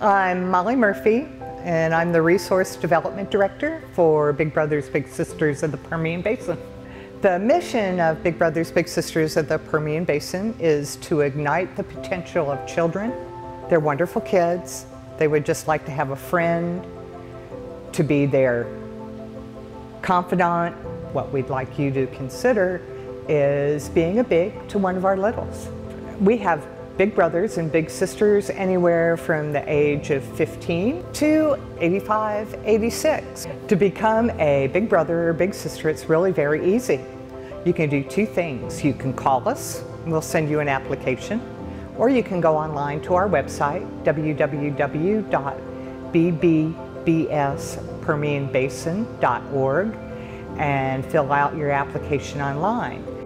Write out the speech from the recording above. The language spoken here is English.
I'm Molly Murphy, and I'm the Resource Development Director for Big Brothers Big Sisters of the Permian Basin. The mission of Big Brothers Big Sisters of the Permian Basin is to ignite the potential of children. They're wonderful kids. They would just like to have a friend, to be their confidant. What we'd like you to consider is being a big to one of our littles. We have big brothers and big sisters anywhere from the age of 15 to 85, 86. To become a big brother or big sister, it's really very easy. You can do two things. You can call us, we'll send you an application, or you can go online to our website, www.bbspermianbasin.org and fill out your application online.